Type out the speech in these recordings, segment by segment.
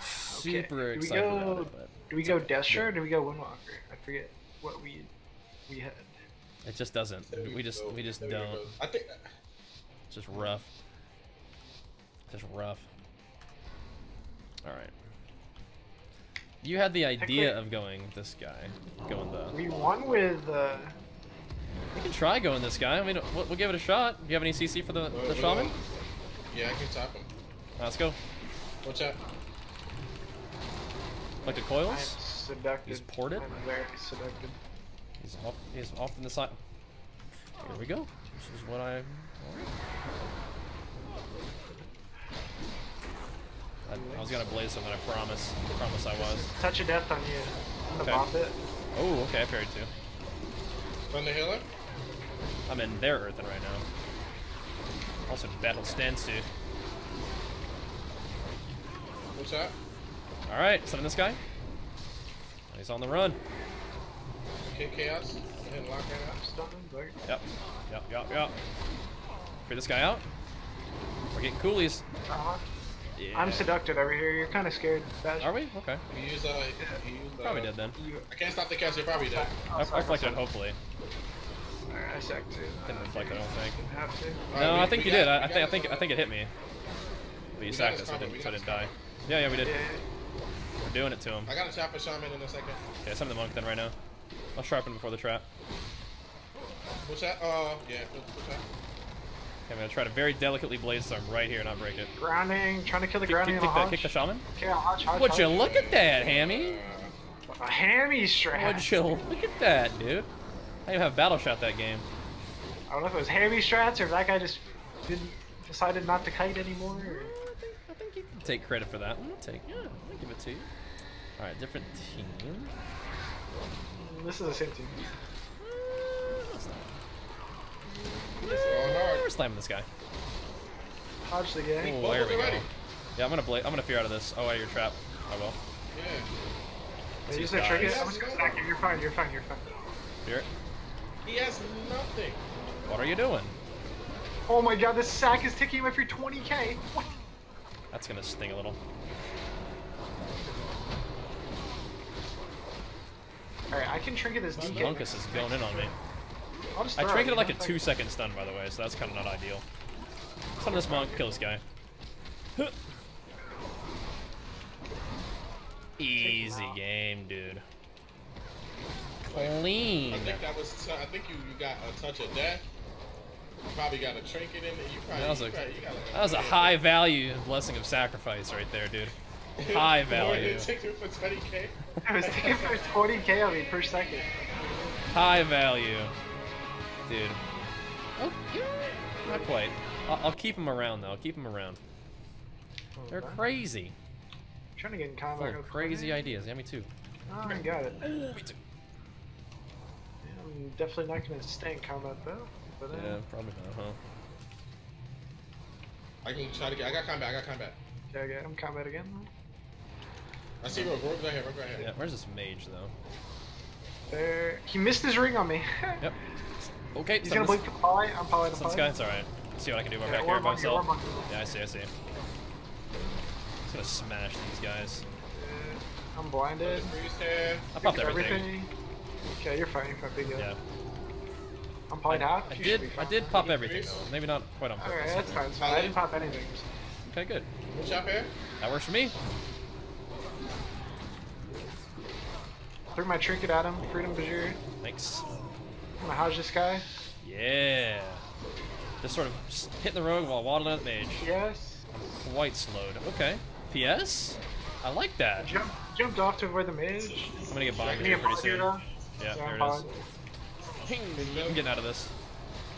Super Do we excited go- it, do we go Destro or do we go Windwalker? I forget what we we had. It just doesn't. We just we just There don't. I think It's just rough. Just rough. All right. You had the idea we- of going this guy, going the. We won with uh, We can try going this guy. I mean, we'll, we'll give it a shot. Do you have any CC for the the uh, shaman? Yeah, I can tap him. Let's go. What's out. Like the I'm coils. seducted. He's ported? I'm very seducted. He's off. He's off in the side. Here we go. This is what I. I, I was gonna blaze something. I promise. I promise I was. Touch of death on you. I'm Okay. gonna bop it. Oh, okay. I parried too. Thunder healer. I'm in their earthen right now. Also battle Stansu. What's that? All right, summon this guy. He's on the run. Kick chaos. Go ahead and lock that out. Stun, Blake. Yep. Yep. Yep. Yep. Free this guy out. We're getting coolies. Uh-huh. Yeah. I'm seducted over here. You're kind of scared. Bash. Are we? Okay. You use uh, you use uh, Probably dead then. You, I can't stop the cast. You're probably dead. I, I reflected, hopefully. Alright, I sacked too. Didn't reflect, I don't think. Didn't have to. All No, right, I think you got- did. I, we I think I think I think it hit me. But you We got sacked this it, so it covered, didn't, we so it didn't die. Yeah, yeah, we did. Yeah, We're doing it to him. I got a tap for shaman in a second. Okay, summon the monk then right now. I'll sharpen before the trap. What's that? Uh, yeah. What's that? Okay, I'm gonna try to very delicately blaze some right here, not break it. grounding, trying to kill the Kick, grounding kick, in kick, the the, kick the shaman. Okay, hodge, hodge, Would hodge. you look at that, Hammi? A Hammi strap. Would you look at that, dude? I even have battle shot that game. I don't know if it was Hammi strats or if that guy just didn't decided not to kite anymore. Or... I think, I think you can take credit for that. I'll take, yeah, I'll give it to you. All right, different team. This is the same team. Oh, no, it's not. It's going hard. We're slamming this guy. Hodge the guy. Oh, both there we go. ready. Yeah, I'm gonna bla- I'm gonna fear out of this. Oh, out of your trap. I will. Yeah. Hey, use oh, these that trinket. guys. I'm just gonna stack you. You're fine. You're fine. You're fine. Fear it. He has nothing. What are you doing? Oh my god, this sack is ticking him for 20k. What? That's gonna sting a little. Alright, I can trinket this DK. Monkus is going in on me. I'll just I it, trinketed like a know, two second stun, by the way, so that's kind of not ideal. Summon this monk, kill this guy. Easy game, dude. Clean. I think that was. T- I think you, you got a touch of death. You probably got a trinket in it. You probably. That was you a probably, you got like that was a high value blessing of sacrifice right there, dude. High value. Ticket for 20k. I was ticking for 20k on me per second. High value, dude. Oh, you know, not quite. I'll, I'll keep them around though. I'll keep them around. They're crazy. trying to get in Full combat. of crazy ideas. Yeah, me too. Oh, I got it. Oh, me too. I'm definitely not gonna stay in combat though. But, uh, Yeah, probably not, huh? I can try to get. I got combat. I got combat. yeah, okay, I'm combat again. though. I see Rogue. Rogue's right here. Rogue's right here. Yeah, where's this mage though? There, he missed his ring on me. Yep. Okay, He's gonna blink the poly. I'm poly. I'm this guy. It's alright. See what I can do Yeah, back here by myself. monkey. Yeah, I see, I see. Just gonna smash these guys. Uh, I'm blinded. I popped Did everything. Okay, you're fine. You're fine. Big deal. Yeah. I'm polyed half. I You did I did pop everything though. Maybe not quite on Alright, purpose. that's fine. It's fine. I didn't pop anything. Okay, good. Watch out here. That works for me. Threw my trinket at him. Freedom Bajir. Thanks. I'm gonna hodge this guy. Yeah. Just sort of hitting the rogue while waddling at the mage. Yes. Quite slowed. Okay. PS? I like that. Jump, jumped off to avoid the mage. I'm gonna get bombed Me here pretty Paul here soon. though. Yeah, I'm there it polyed. is. Ping. I'm getting out of this.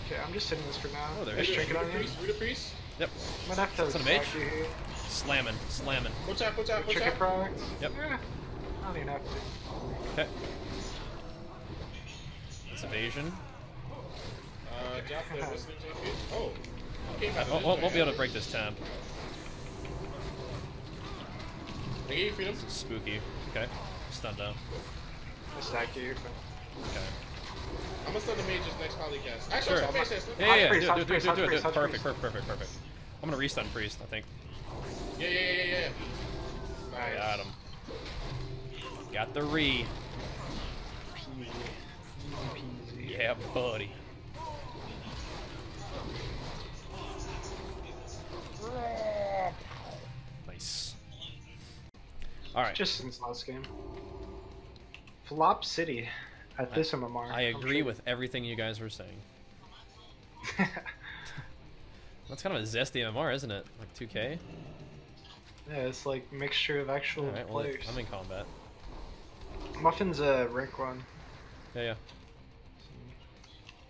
Okay, I'm just sitting this for now. Oh, there Just it is. trinket on the you. priest. Read priest. Yep. I'm gonna have to Is that a mage? stack you here. Slamming. Slamming. Watch out. Watch out. Watch Trinket out. Yep. I don't even have to. Okay. It's evasion. Uh, drop the Muslims on you. Oh. Came I out of won't, this won't, won't be able joint. to break this tab. I gave you freedom. Spooky. Okay. Stun down. I stack you. you're fine. Okay. I'm gonna stun the mages next polycast. Actually, Sure. I'm sorry, Mace, Yeah, yeah, yeah. priest, Do it, hot do it, do it, do do it. Perfect, perfect, perfect, perfect. I'm gonna restun priest, I think. Yeah, yeah, yeah, yeah, yeah. Nice. Got him. Got the re. Peasy. Easy peasy. Yeah, buddy. Nice. Alright. Just since last game. Flop City at this MMR. I agree sure. with everything you guys were saying. That's kind of a zesty MMR, isn't it? Like 2K? yeah, it's like mixture of actual well, players. I'm in combat. Muffin's a rank one. Yeah, yeah.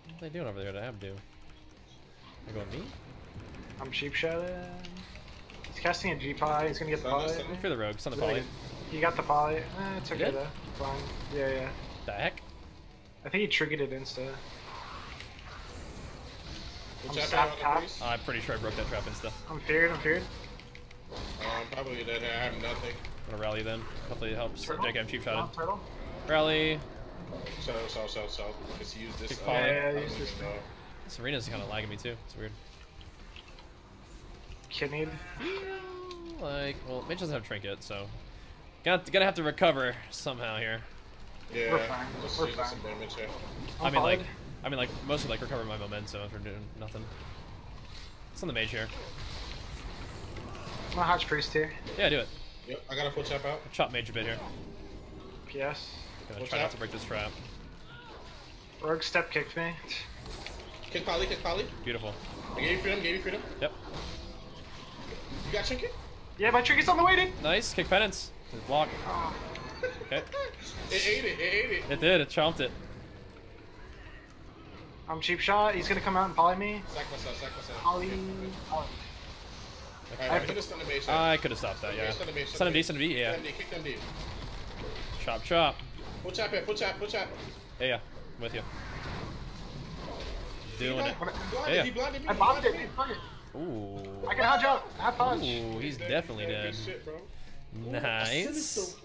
What are they doing over there to Abdou? They going me? I'm cheap shotting. He's casting a G pie. He's gonna get the Stun poly. us, stun. For the rogue, stun the Is that poly. He got the poly. Eh, it's okay though. Fine. Yeah, yeah. The heck? I think he triggered it insta. I'm I sap found on top. the priest. I'm pretty sure I broke that trap insta. I'm feared. I'm feared. Um, probably that I have nothing. I'm gonna rally then. Hopefully it helps. Turtle? JK, I'm cheap shotted. turtle. Rally. So, so, so, so. Let's use this. Uh, poly. I Yeah, use even this know. Serena's kind of lagging me too. It's weird. Kidney. Like, well, Mitch doesn't have trinket, so gonna gonna have to recover somehow here. Yeah, We're fine. let's We're use fine. some damage here. I mean, like, I mean, like, mostly like recover my momentum after doing nothing. It's on the mage here. I'm a Hodge Priest here. Yeah, do it. Yep, I got a full chop out. Chop mage a bit here. PS. Gonna What's try not to break this trap. Rogue step kicked me. Kick poly, kick poly. Beautiful. I gave you freedom, gave you freedom. Yep. You got trinket? Yeah, my trick is on the way, dude. Nice. Kick penance. Good block. Oh, Okay. It ate it, it ate it. It did. It chomped it. I'm cheap shot. He's gonna come out and poly me. Sack myself, sack myself. Poly. poly. Alright, hit a stun the base. Ah, I could have stopped that. Yeah. Stun the base, Send him D. Send him D. Yeah. Kick them kick them. Chop. Chop. Full chop here, full chop, full chop. Yeah. Yeah. I'm with you. Doing it. Blinded, Yeah, yeah. he blinded me. I he bombed it. blinded me. Fuck it. Ooh. I can hodge out. Have hodge. Ooh. He's Dead, definitely dead, dead. Shit, bro. Nice.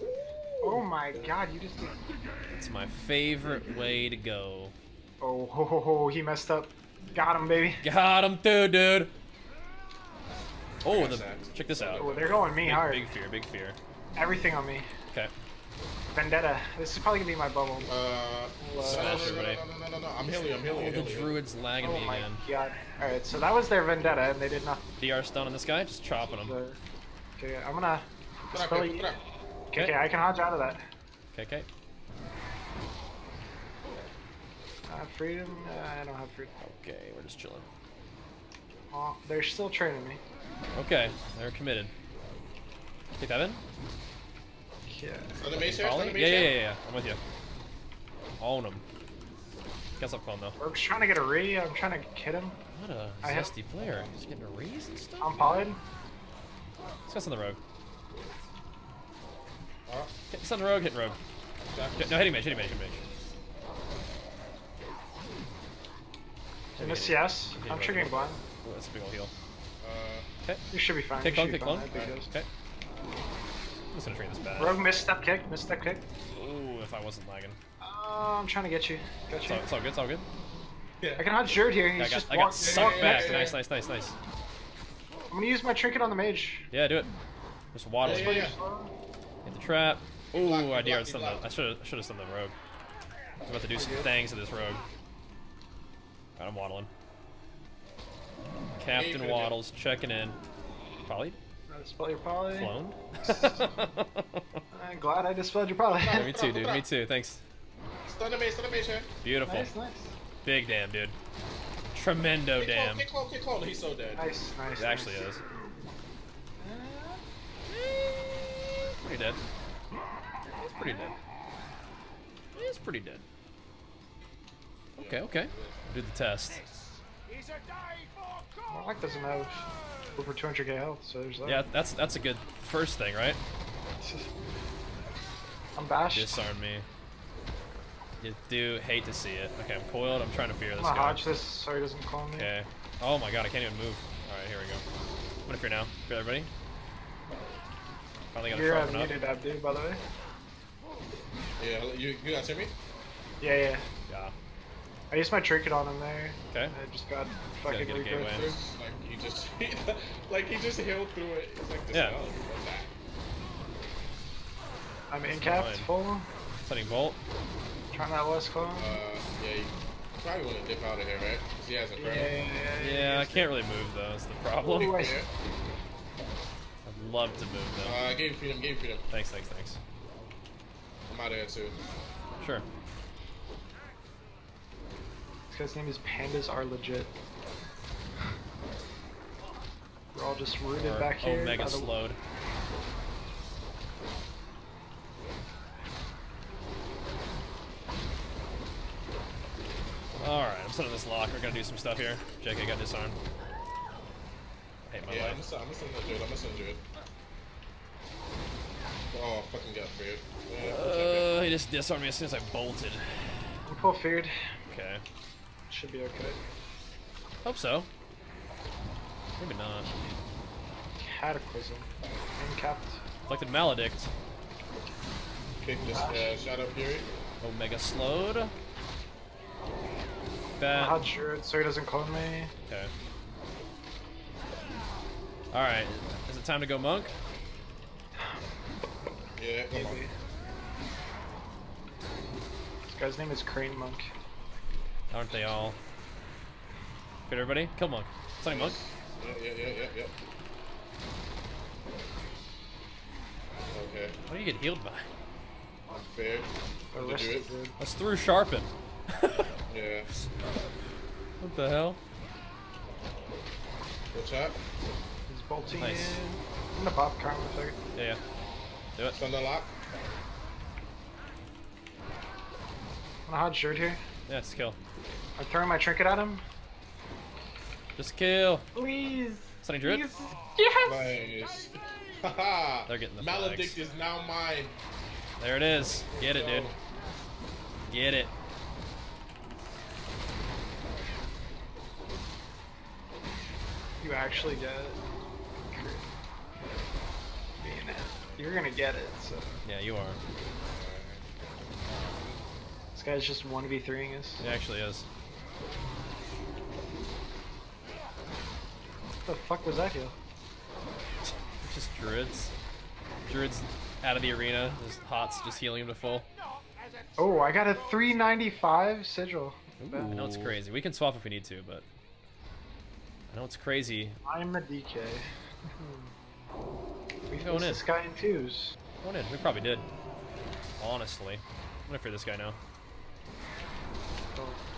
Oh my oh god, you just. It's my favorite way to go. Oh, ho, ho, ho, he messed up. Got him, baby. Got him too, dude. Oh, the, sacked. check this out. Oh, they're going me Big, hard. big fear, big fear. Everything on me. Okay. Vendetta. This is probably gonna be my bubble. Uh, no, no, Smash no, no, everybody. no, no, no, no, no. I'm healing, I'm healing, Oh, the druid's lagging Oh me my again. god. Alright, so that was their vendetta, and they did not. DR stun on this guy, just chopping him. Okay, I'm gonna. Put up spell put. Okay, okay, I can hodge out of that. Okay, okay. Uh, freedom? Uh, I don't have freedom. Okay, we're just chilling. Oh, they're still training me. Okay, they're committed. Take that in. Yeah. Stun the base here, stun base Yeah, yeah, yeah, yeah. I'm with you. Own him. Guess I'm calm though. Rogue's trying to get a re. I'm trying to hit him. What a I have- player. He's getting a raise and stuff. I'm polyed. Let's go on the rogue. Uh, Hit, he's on the rogue, hit rogue. Jack- Hit- No, hitting mage, hitting mage, hitting mage. In the CS. Okay, I'm triggering blind. Oh, that's a big ol' heal. Uh, Okay. You should be fine. Kick you clone, should be kick fine. clone. I think it is. Okay. I'm just gonna train this bad. Rogue missed step kick. Missed step kick. Ooh, if I wasn't lagging. Oh, I'm trying to get you. Got It's you. all, it's all good, it's all good. Yeah. I can hodge Jerd here. He's I got, just I got walk- sucked walk back. next to Nice, nice, nice, nice. I'm gonna use my trinket on the mage. Yeah, do it. Just waddle. Yeah, yeah, Hit yeah. the trap. Ooh, blocked, I DR'd blocked, he stunned the, blocked. I should have should have stunned the rogue. I was about to do some things to this rogue. Alright, I'm waddling. Captain finna do? Waddles checking in. Probably Spell your poly. cloned. I'm glad I dispelled your poly. Yeah, me too, dude. Me too. Thanks. Stun the base, stun the base here. Beautiful. nice, nice. Big damn, dude. Tremendo Kick clone, damn. kick clone, kick clone. He's so dead. Nice, nice. It actually nice. is. Pretty dead. He's pretty dead. It's pretty dead. Okay, okay. Do the test. Mark doesn't have over 200k health, so there's that. Yeah, that's that's a good first thing, right? I'm bashed. Disarm me. You do hate to see it. Okay, I'm coiled. I'm trying to fear I'm this gonna guy. hodge this so he doesn't call me. Okay. Oh my god, I can't even move. Alright, here we go. I'm gonna fear now. Fear everybody. Finally got a You're sharpen muted, Abdou, by the way. Yeah, you, you guys hear me? Yeah, yeah. Yeah. I used my trinket on him there. Okay. I just got fucking get regrowth through. Like he just, like he just healed through it. It's like this Yeah. hell. I'm in It's capped, full. Setting bolt. Trying that west claw. Uh, yeah, you probably want to dip out of here, right? 'Cause he has a yeah, crown. yeah, yeah, Yeah, I can't really move though. That's the problem. Ooh, I- Yeah. I'd love to move though. Uh, game freedom, game freedom. Thanks, thanks, thanks. I'm out of here too. Sure. This guy's name is Pandas Are Legit. We're all just rooted Or back here. Omega by the- slowed. Alright, I'm setting this lock. We're gonna do some stuff here. JK got disarmed. I hate my Yeah, I'm life. gonna, I'm gonna send the druid. I'm gonna send the druid. Oh, fucking got feared. Yeah, Uh, he just disarmed me as soon as I bolted. I'm full feared. Okay. Should be okay. Hope so. Maybe not. Cataclysm. Incapped. Inflicted Maledict. Kick this uh, Shadow Fury. Omega slowed. I'm Bat. hot druid so he doesn't clone me. Okay. Alright. Is it time to go monk? Yeah, come on. Maybe. This guy's name is Crane Monk. Aren't they all? Good everybody? Kill monk. Sunny monk. Yeah, yeah, yeah, yeah, yeah. Okay, What do you get healed by? I'm fair. The The rest druid. is good. That's through sharpen. Yeah. what the hell? What's shot. He's bolting Nice. in. I'm gonna pop Karma for a second. Yeah, yeah. Do it. Thunder lock. I'm gonna hot druid here. Yeah, just kill. I'm throwing my trinket at him. Just kill. Please. Sunny Druid? Please. Yes! Nice. They're getting the Maledict flags. is now mine. There it is. Get it, dude. Get it. You actually get it. It. You're gonna get it, so. Yeah, you are. This guy's just 1v3ing us. It actually is. What the fuck was that heal? Just druids. Druids out of the arena. Just hots just healing him to full. Oh, I got a 395 sigil. I know it's crazy. We can swap if we need to, but I know it's crazy. I'm a DK. we Going faced in. this guy in twos. Going in. We probably did. Honestly. I'm gonna fear this guy now.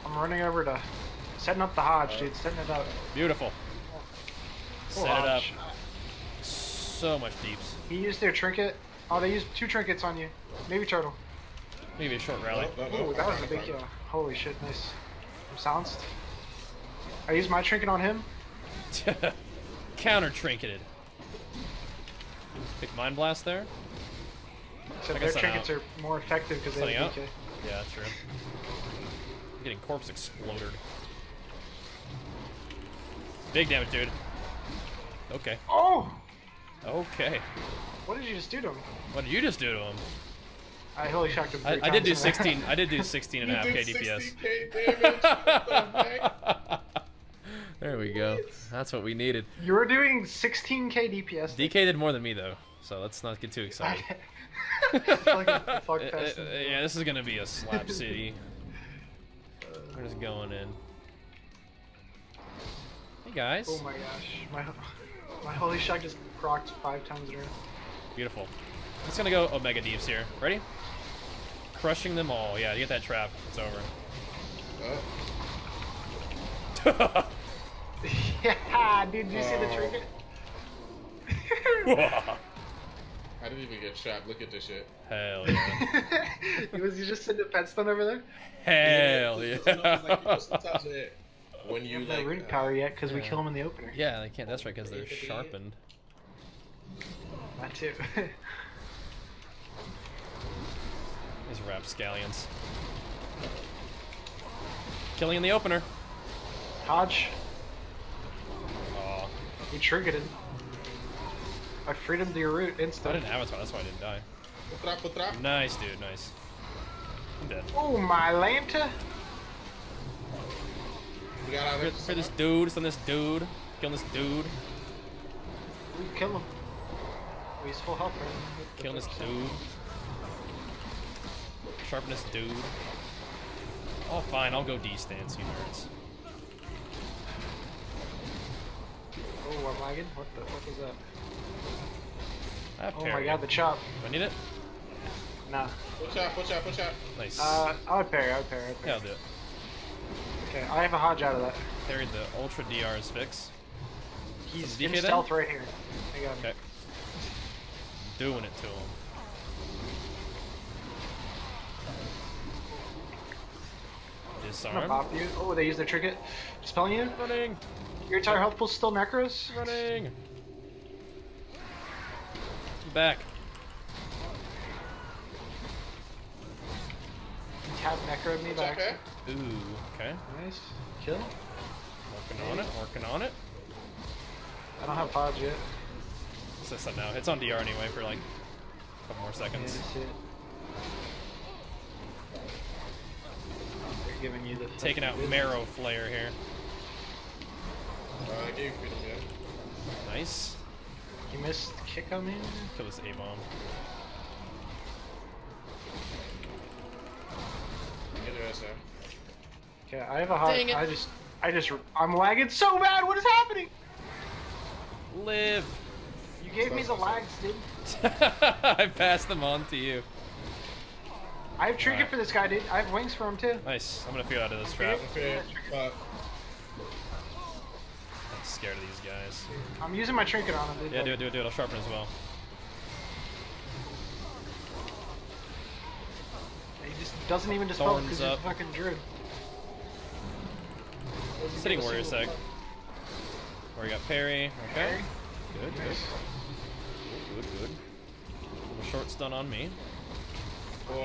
So I'm running over to setting up the Hodge, dude. Setting it up. Beautiful. Full Set it up. So much deeps. He used their trinket. Oh, they used two trinkets on you. Maybe turtle. Maybe a short rally. No, no, Oh, no, that was a big fine. kill. Holy shit, nice. I'm silenced. I used my trinket on him. Counter trinketed. Big mind blast there. Except I their trinkets out. are more effective because they Setting have up. DK. Yeah, true. I'm getting corpse exploded. Big damage, dude. Okay. Oh! Okay. What did you just do to him? What did you just do to him? I holy shocked him. I, three I did do times in there. 16. I did do 16 and a half You k DPS. 60k damage. What the heck? there we go. That's what we needed. You were doing 16k DPS. DK did more than me though, so let's not get too excited. Fucking Uh, fuck uh, fest. yeah, this is gonna be a slap city. We're just going in. Hey guys. Oh my gosh. My, my holy shock just procced five times in a row. Beautiful. It's gonna go Omega Deeps here. Ready? Crushing them all. Yeah, you get that trap. It's over. Uh, yeah, dude, did you see the trinket? I didn't even get trapped. Look at this shit. Hell yeah. was he just sitting at Petstone over there? Hell You know, like, you know, yeah. when You you have like, no ring uh, power yet because we kill them in the opener. Yeah, they can't. That's right, because they're sharpened. That too. These rapscallions. Killing in the opener. Hodge. Aw. He triggered it. I freed him to your root instantly. I didn't have avatar, that's why I didn't die. Putra, putra. Nice, dude, nice. I'm dead. Oh my Lanta! We got out For, for this dude, it's on this dude. Kill this dude. We kill him. He's full health right now. Killing this dude. Sharpen this dude. Oh, fine, I'll go D stance, you nerds. Oh, I'm lagging. What the fuck is that? I have Oh my god, the chop. Do I need it? Nah. Push out, push out, push out. Nice. Uh, I would parry, I would parry, I would yeah. I'll do it. Okay, I have a Hodge out of that. Parried the Ultra DR's fix. He's Some in DK then? stealth right here. I got him. Okay. Doing it to him. Disarm. Oh, they use their trinket. Dispelling you. Running! Your entire health pool's still necros. Running! Back. Tap necro me back. okay? Ooh, okay. Nice. Kill. Working on it, working on it. I don't have pods yet. It's this up now. It's on DR anyway for like a couple more seconds. just hit. They're giving you the Taking out fucking- Marrow Flare here. Uh, I gave you yeah. Nice. You missed kick on me. Kill this A-bomb. Get your ass. Okay, I have a Hodge. Dang it. I just, I just, I'm lagging so bad. What is happening? Live! You gave me the Stop, stop, lags, dude. I passed them on to you. I have trinket Alright. for this guy, dude. I have wings for him too. Nice. I'm gonna feel out of this trap. Fair, but I'm scared of these guys. I'm using my trinket on him, dude. Yeah, do it, do it, do it. I'll sharpen as well. He just doesn't even dispel Thorns because he's a up. fucking druid. Sitting warrior sec. Where you got parry. Okay. Parry. Good, good. Good, good. Little short stun on me. uh,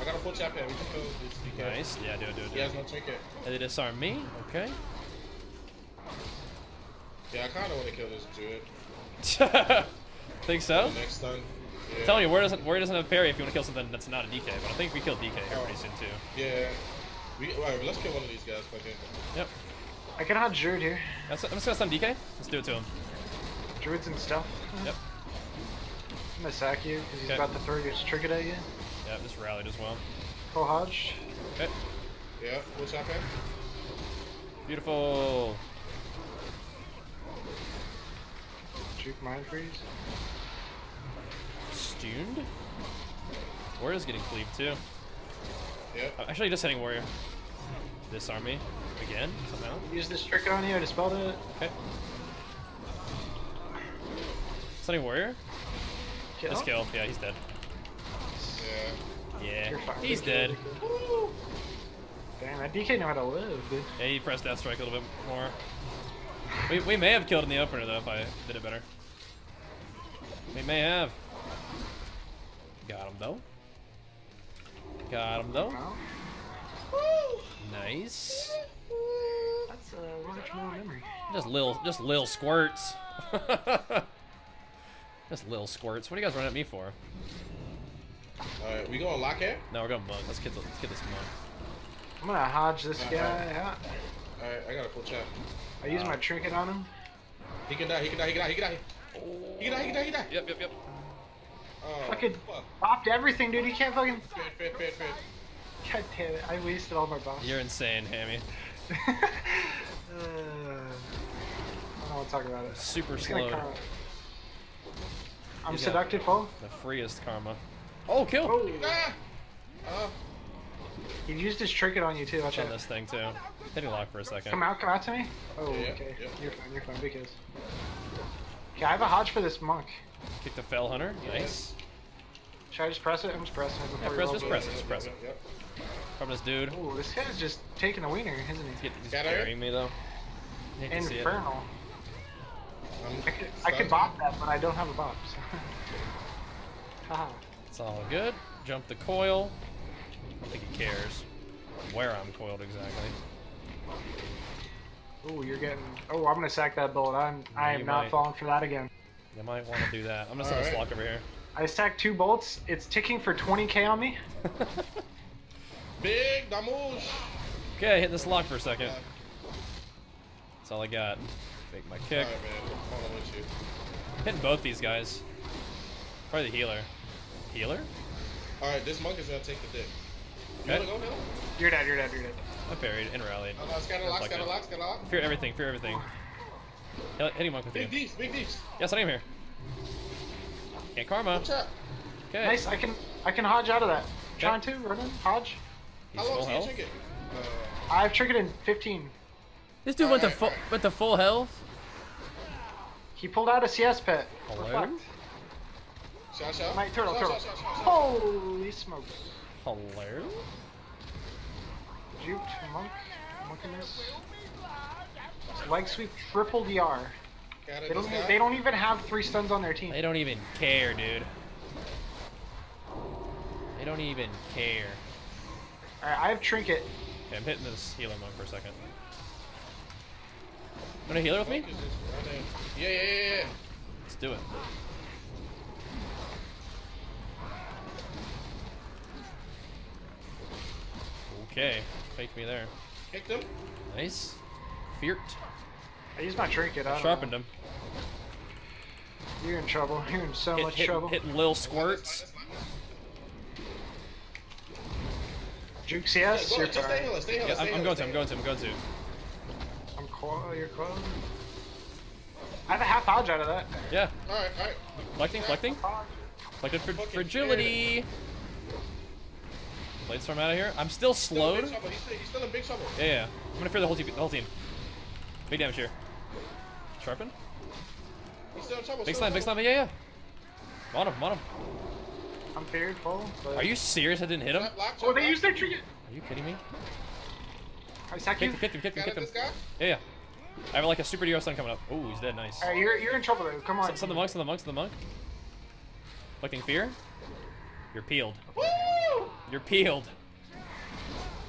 I got a full chap here. We can kill this DK. Nice. Yeah, do it, do it, do it. He do has it. no trinket. And they disarm me. Okay. Yeah, I kind of want to kill this druid. Think so? The next stun. Yeah. I'm telling you, where doesn't where doesn't have parry if you want to kill something that's not a DK. But I think we killed DK here Oh. pretty soon too. Yeah. We, alright, let's kill one of these guys. Fucking. Yep. I can have druid here. That's, I'm just gonna stun DK. Let's do it to him. Druid's in stealth. Yep. I'm gonna sack you because he's Okay. about to throw his trinket at you. Yep. Just rallied as well. Full Hodge. Okay. Yeah, what's chap here. Beautiful. Juke mind freeze. Stuned. Warrior's getting cleaved too. Yep. Uh, Actually, just hitting warrior. Disarm me again somehow. Use this trick on you. I dispelled it. Okay. Stunning warrior. Kill. Just kill. Yeah, he's dead. Yeah. Yeah, he's dead. Damn, that DK know how to live, dude. Yeah, he pressed that strike a little bit more. We, we may have killed in the opener though if I did it better. We may have. Got him though. Got him though. Nice. That's a large more memory. Just lil, just lil squirts. just lil squirts. What are you guys running at me for? Alright, we going lock here? No, we're going monk. Let's get the, let's get this monk. I'm gonna hodge this Uh-huh. guy out. Alright, I got a full chap. I use my trinket on him. He can die, he can die, he can die, he can die. He can die, he can die, he can die. Yep, yep, yep. Oh, Fucking fuck. bopped everything, dude. He can't fucking. Fair, fair, fair, fair. God damn it. I wasted all my bombs. You're insane, Hammi. uh, I don't want to talk about it. Super Just gonna I'm He's seductive, full. The freest karma. Oh, kill! Oh, Ah! Uh, he used his trinket on you too. Watch on out. this thing too. Hitting lock for a second. Come out, come out to me. Oh, Yeah, okay. yeah. You're fine. You're fine. Because. Okay, I have a hodge for this monk. Kick the Felhunter. Nice. Should I just press it? I'm just pressing it. Yeah, press, you just roll press it. it, just press it. Yep. From this dude. Ooh, this guy's just taking a wiener, isn't he? He's, get, he's Got her? carrying me though. Hate to see. Infernal. I'm could, I could bop that, but I don't have a bop. So. Haha. It's all good. Jump the coil. I don't think he cares where I'm coiled exactly. Oh, you're getting. Oh, I'm gonna sack that bullet. I'm. I You am not might. falling for that again. You might want to do that. I'm gonna set this Alright. lock over here. I sacked two bolts. It's ticking for 20k on me. Big damage. okay, hit this lock for a second. That's all I got. Fake my kick. Alright, man. I'm with you. Hitting both these guys. Probably the healer. Healer? Alright, this monk is gonna take the dick. You Okay. wanna go now? You're dead. You're dead. You're dead. I parried and rallied. Oh, no, scatter lock, scatter lock, scatter lock. Fear everything, fear everything. Hit- Hitting monk with you. Big deeps, big deeps. Yes, I am here. Can't karma. Watch out. Okay. Nice. I can. I can hodge out of that. Okay. Trying to run in. Hodge. He's How long full you health. Uh, I've triggered in 15. This dude went to Alright, full alright. went to full health. He pulled out a CS pet. Hello? Reflect. Shout, shout. My turtle, Shout, turtle. shout, shout, shout, shout. Holy smoke. Hello. Juked monk. Monkiness. Leg sweep triple DR. They don't. Even, they don't even have three stuns on their team. They don't even care, dude. They don't even care. Alright, I have trinket. Okay, I'm hitting this healer monk for a second. Want to healer with me? Monk is just running. Yeah, yeah, yeah, yeah. Let's do it. Okay, faked me there. Kicked him. Nice. Feart. I used my trinket. I don't Sharpened know. him. You're in trouble. You're in so Hit, much hit, trouble. hitting lil squirts. Juke Yeah, CS. go, You're stay fine. stay healer, Yeah, stay I'm, I'm going to, I'm going to, I'm going to. I'm coil. You're coiled. I have a half hodge out of that. Yeah. Alright, alright. Flecting, flecting. Hodge. Flected for fragility. Blade storm out of here. I'm still Still slowed. big trouble. He's still, he's still in big trouble. Yeah, yeah. I'm gonna fear the whole team. The whole team. Big damage here. Sharpen. He's still in trouble. Big still in slam. Big slam. Yeah, yeah. On him. On him. I'm feared full. But... Are you serious? I didn't hit him. Trap Oh, they lock. used their trinket. Are you kidding me? I sack you. Kick him. Kick him. Kick him. Kick it, him. Yeah, yeah. I have like a super hero stun coming up. Oh, he's dead. Nice. Alright, you're you're in trouble though. Come on. Some the monks. Some the monks. Some the monk. Flecting fear. You're peeled. Woo! You're peeled.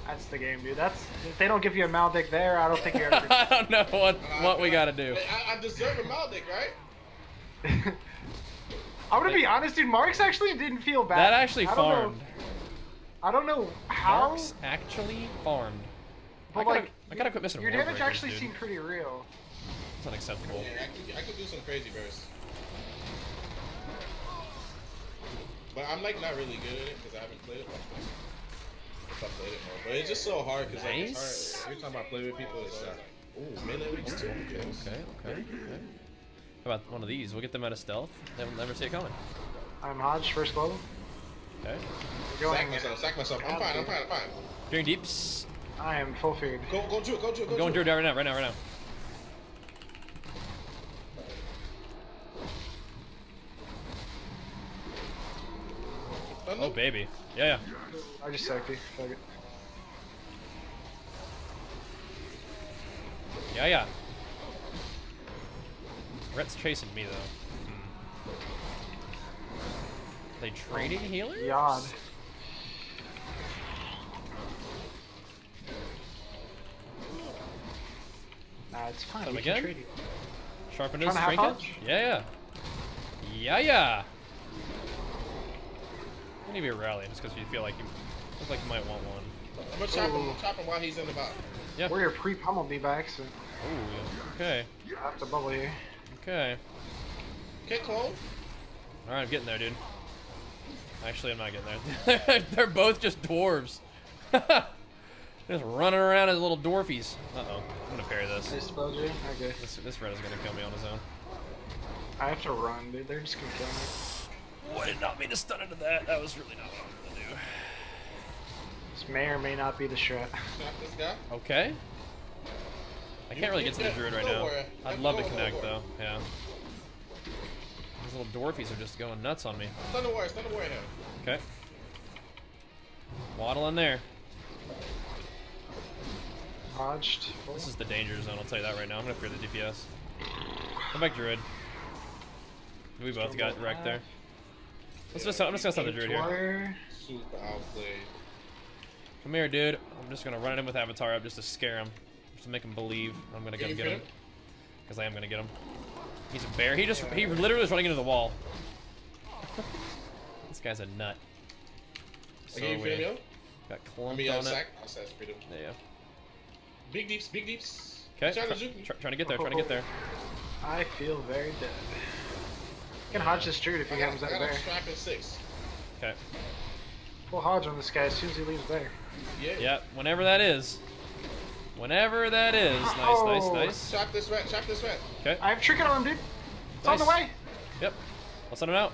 That's the game, dude. That's if they don't give you a Maldic there, I don't think you're ever. I don't know what what we gotta do. I, I deserve a Maldic, right? I'm gonna be honest, dude. Marks actually didn't feel bad. That actually I don't know- farmed. I don't know how, Marks actually farmed. I but gotta, like I gotta quit missing your war damage breakers, actually dude. seemed pretty real. It's unacceptable. Yeah, I could, I could do some crazy bursts. But I'm like not really good at it because I haven't played it like that. If I played it more. But it's just so hard because like it's hard. Every time I play with people, it's like, ooh, melee weeks too. Okay, okay, okay. How about one of these? We'll get them out of stealth. They'll never see it coming. I'm Hodge, first global. Okay. Sack myself, sack myself. I'm fine, I'm fine, I'm fine. Fearing deeps. I am full feared. Go, go, Drew, go, Drew, go, I'm going Drew. Drew right now, right now, right now. Oh, Oh, baby. Yeah, yeah. I just you. Fuck it. Yeah, yeah. Rhett's chasing me, though. Hmm. They trading healers? Yod. Nah, it's fine. Come again? trade you. Sharpen Trying his trinket? Yeah, yeah. Yeah, yeah. I need to be a rally just because you feel like you look like you might want one. I'm gonna chop him, chop him while he's in the box. Yeah. Warrior pre pummeled me by accident. Ooh, okay. I have to bubble here. Okay. Kick clone. Alright, I'm getting there, dude. Actually, I'm not getting there. They're both just dwarves. just running around as little dwarfies. Uh-oh. I'm gonna parry this. I spelled you? Okay. This, this red is gonna kill me on his own. I have to run, dude. They're just gonna kill me. I did not mean to stun into that. That was really not what I wanted to do. This may or may not be the strat. This guy. Okay. I can't really get to the druid right now. I'd love to connect though. Yeah. These little dwarfies are just going nuts on me. Thunder Warrior, Thunder Warrior him. Okay. Waddle in there. Hodged. This is the danger zone, I'll tell you that right now. I'm gonna fear the DPS. Come back, Druid. We both got wrecked there. Let's just, I'm just gonna stop the Druid here. Super outplayed. Come here, dude. I'm just gonna run at him with Avatar up just to scare him. Just to make him believe I'm gonna Can come you get fit him. him? Because I am gonna get him. He's a bear. He just, he literally was running into the wall. this guy's a nut. I So gave you weird. freedom, yo. Got I clumped mean, on it. sack. Freedom. There you go. Big deeps, big deeps. Okay, Trying to try, juke me. try- trying to get there, trying to get there. I feel very dead. You can hodge this druid if he got, comes out got a there. strap in six. Okay. Full hodge on this guy as soon as he leaves there. Yeah. Yeah, whenever that is. Whenever that is. Nice, nice, Oh. nice. Trap this rat, trap this rat. Okay. I have Tricket on him, dude. It's on the way. Yep. I'll send him out.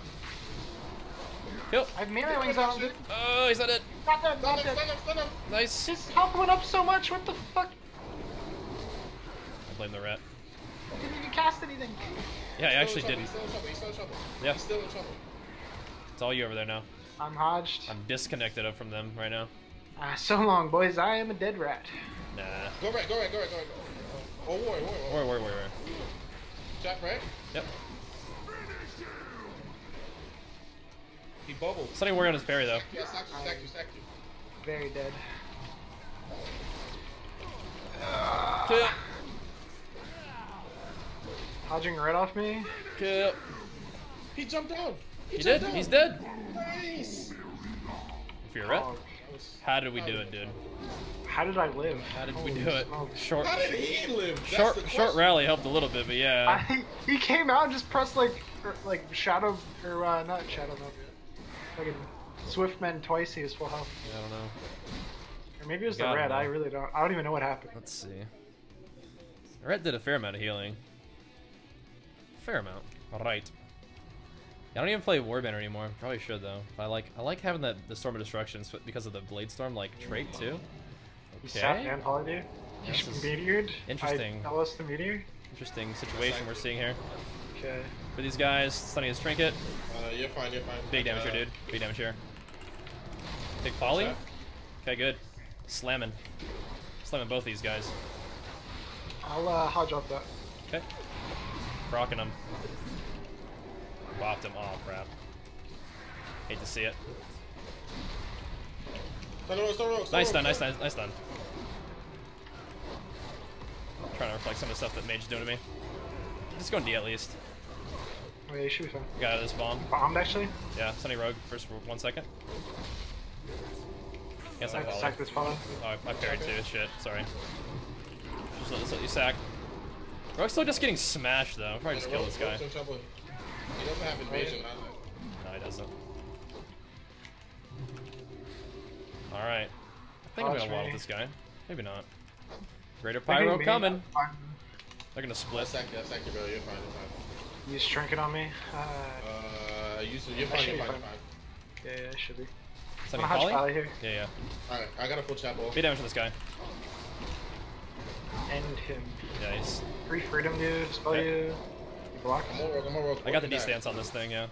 Kill. I have melee wings on him, dude. Oh, he's not dead. Not dead, Stun not him, dead. stun him, stun him. Nice. His health went up so much. What the fuck? I blame the rat. I didn't even cast anything. Yeah, I actually didn't. trouble, He's still in trouble. He's still in trouble. Yeah. He's still in trouble. It's all you over there now. I'm hodged. I'm disconnected up from them right now. Ah, so long, boys. I am a dead rat. Nah. Go right, go right, go right, go right. Oh, war, war, war. Where, where, where, where? Trap right. Yep. He bubbled. Something working on his parry though. Yeah, stack you, stack you, stack you. Very dead. Kill. Hodging right off me. Kill. He jumped down. He jumped did. down. He's dead. Nice. If you're a. Oh, was- How did we do it, dude? how did I live? How did we Holy do it? smokes. Short, How did he live? That's short, the short rally helped a little bit, but yeah. I, he came out and just pressed like, er, like shadow or uh, not shadow, no, fucking Swiftmend twice. He was full health, I don't know. or maybe it was the Got him, red. I really don't. I don't even know what happened. Let's see. Red did a fair amount of healing. Fair amount. Alright. I don't even play Warband anymore. Probably should though. I like I like having that the Storm of Destruction because of the Blade Storm like trait too. You sat Okay. and Poly dude. Yeah, this is meteored. interesting. I, tell us the meteor. Interesting situation we're seeing here. Okay. For these guys, stunning his trinket. Uh, you're fine, you're fine. Big damage uh, here, dude. Big damage here. Big poly. Okay, good. Slamming. Slamming both these guys. I'll uh, hodge off that. Okay. Rocking him. Bopped him. Oh, crap. Hate to see it. Stun rogue, stun rogue, stun Nice rogue, stun, nice stun- stun, nice stun. Trying to reflect some of the stuff that Mage's doing to me. Just going D at least. Oh, yeah, you should be fine. Got out of this bomb. Bombed actually. Yeah, Sunny Rogue first for one second. Yes, I I volley. sacked this follow. Oh, I parried too. Shit, sorry. Just let, just let you sack. Rogue's still just getting smashed though. I'll probably just kill this guy. Rogue's in trouble. He doesn't have invasion. I. No, he doesn't. Alright. I think I'm gonna wall this guy. Maybe not. Greater They're Pyro coming. They're gonna split. sacked you, I sacked you, bro. You're fine, you're fine. He's shrinking on me. Uh, Uh, you, you're I fine, should you're be fine, you're fine. fine. yeah, yeah, it should be. Sunny I'm gonna hodge Poly? Poly here. Yeah, yeah. Alright, I got a full chapel. Be damage to this guy. End him. Yeah, he's. Free freedom, dude. Spell Okay. you. You block. I'm more I'm more. I got the D that. stance on this thing, yeah.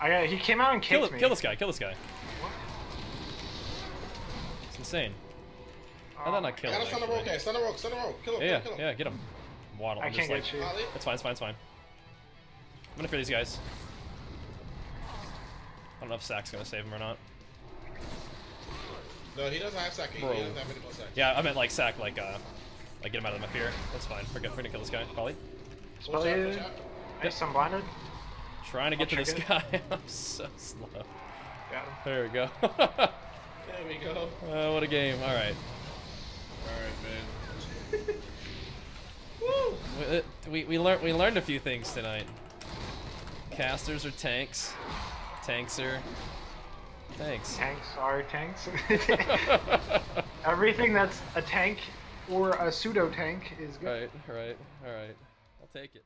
I got. He came out and Kill, kicked me. kill this guy, kill this guy. What? It's insane. How Oh, did I not kill I him? got a stun actually? rogue, okay, stun rogue, stun rogue. Kill him, Yeah, yeah, kill him. yeah, get him. Waddle. I I'm can't just like, you. Ollie? It's fine, it's fine, it's fine. I'm gonna fear these guys. I don't know if Sack's gonna save him or not. No, he doesn't have sack. He, he doesn't have any more sack. Yeah, I meant like Sack, like, uh, like get him out of my fear. That's fine. We're, good. We're gonna kill this guy. Polly. Full Spell chap, full you. chap. Nice, I'm blinded. Trying to get to I'll this trigger. guy. I'm so slow. Got him. There we go. There we go. uh, what a game. All right. Alright, man. Woo! We, uh, we, we learned we learned a few things tonight. Casters are tanks. Tanks are tanks. Tanks are tanks. Everything that's a tank or a pseudo tank is good. right, right, all right. I'll take it.